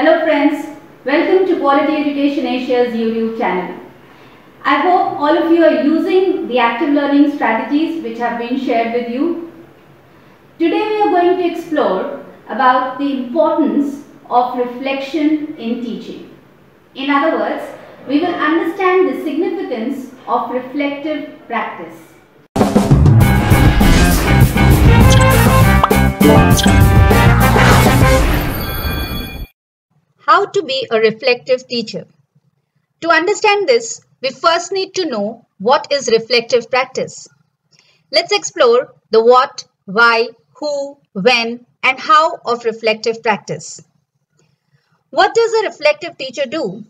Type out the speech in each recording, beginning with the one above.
Hello friends, welcome to Quality Education Asia's YouTube channel. I hope all of you are using the active learning strategies which have been shared with you. Today we are going to explore about the importance of reflection in teaching. In other words, we will understand the significance of reflective practice. How to be a reflective teacher. To understand this, we first need to know what is reflective practice. Let's explore the what, why, who, when and how of reflective practice. What does a reflective teacher do?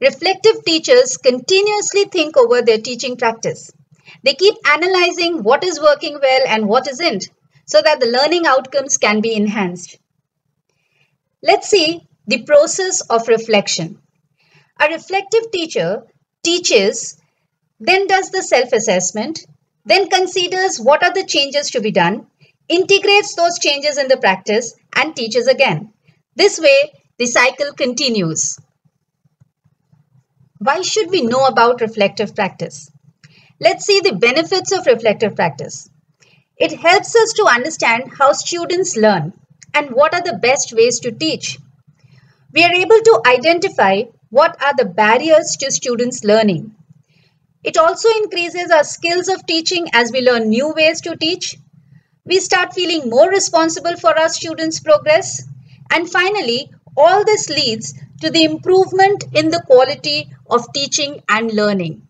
Reflective teachers continuously think over their teaching practice. They keep analyzing what is working well and what isn't so that the learning outcomes can be enhanced. Let's see the process of reflection. A reflective teacher teaches, then does the self-assessment, then considers what are the changes to be done, integrates those changes in the practice and teaches again. This way, the cycle continues. Why should we know about reflective practice? Let's see the benefits of reflective practice. It helps us to understand how students learn and what are the best ways to teach. We are able to identify what are the barriers to students learning. It also increases our skills of teaching as we learn new ways to teach. We start feeling more responsible for our students' progress. And finally, all this leads to the improvement in the quality of teaching and learning.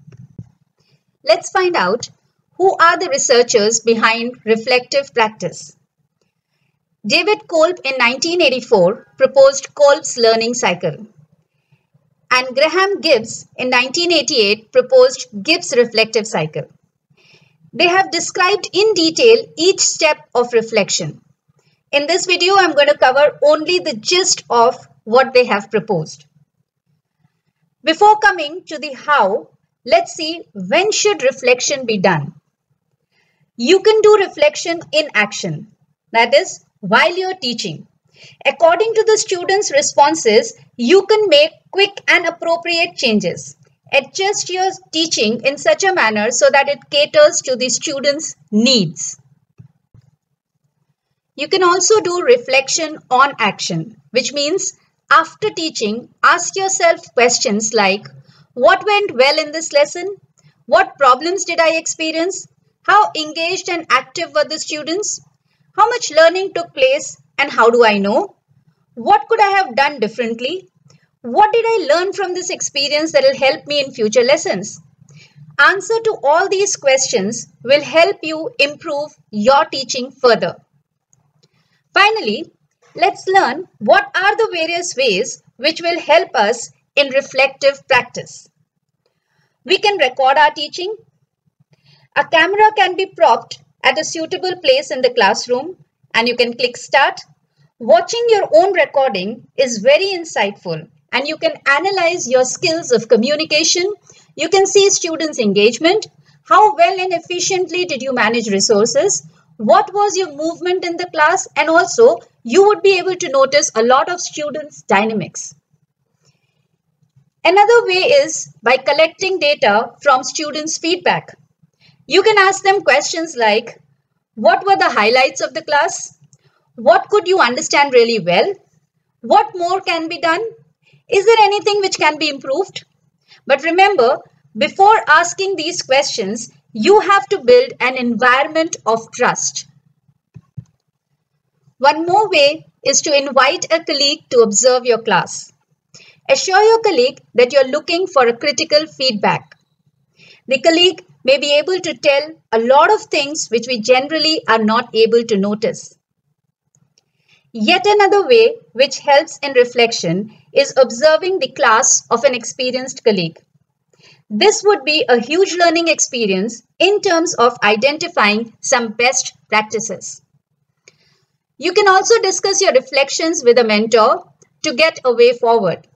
Let's find out who are the researchers behind reflective practice. David Kolb in 1984 proposed Kolb's learning cycle. And Graham Gibbs in 1988 proposed Gibbs' reflective cycle. They have described in detail each step of reflection. In this video, I'm going to cover only the gist of what they have proposed. Before coming to the how, let's see when should reflection be done. You can do reflection in action. That is, while you're teaching. According to the students' responses, you can make quick and appropriate changes. Adjust your teaching in such a manner so that it caters to the students' needs. You can also do reflection on action, which means after teaching, ask yourself questions like, what went well in this lesson? What problems did I experience? How engaged and active were the students? How much learning took place and how do I know? What could I have done differently? What did I learn from this experience that will help me in future lessons? Answer to all these questions will help you improve your teaching further. Finally, let's learn what are the various ways which will help us in reflective practice. We can record our teaching. A camera can be propped at a suitable place in the classroom and you can click start. Watching your own recording is very insightful and you can analyze your skills of communication. You can see students' engagement. How well and efficiently did you manage resources? What was your movement in the class? And also, you would be able to notice a lot of students' dynamics. Another way is by collecting data from students' feedback. You can ask them questions like, what were the highlights of the class? What could you understand really well? What more can be done? Is there anything which can be improved? But remember, before asking these questions, you have to build an environment of trust. One more way is to invite a colleague to observe your class. Assure your colleague that you're looking for a critical feedback. The colleague may be able to tell a lot of things which we generally are not able to notice. Yet another way which helps in reflection is observing the class of an experienced colleague. This would be a huge learning experience in terms of identifying some best practices. You can also discuss your reflections with a mentor to get a way forward.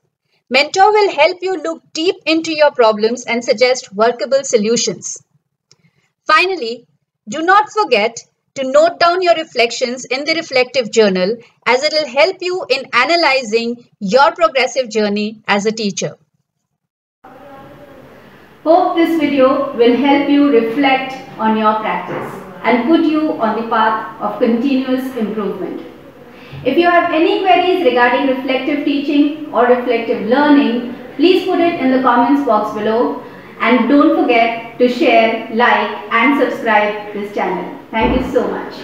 Mentor will help you look deep into your problems and suggest workable solutions. Finally, do not forget to note down your reflections in the reflective journal as it will help you in analyzing your progressive journey as a teacher. Hope this video will help you reflect on your practice and put you on the path of continuous improvement. If you have any queries regarding reflective teaching or reflective learning, please put it in the comments box below and don't forget to share, like and subscribe this channel. Thank you so much.